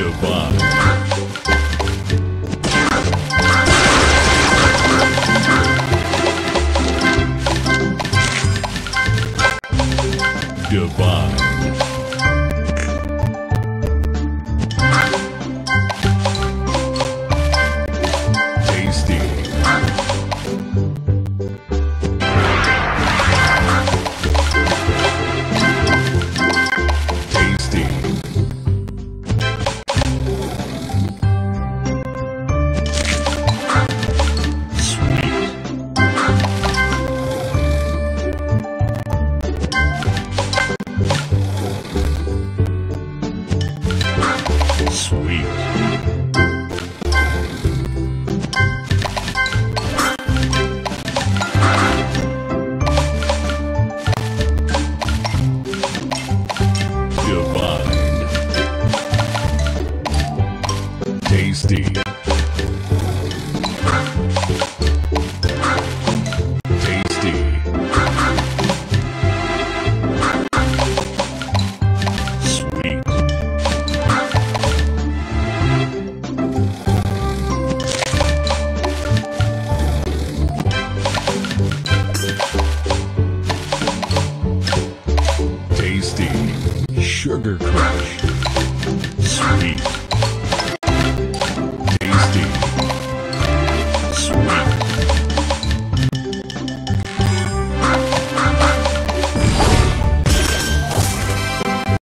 Goodbye. Divine. Tasty. Tasty. Sweet. Tasty. Sugar Crush.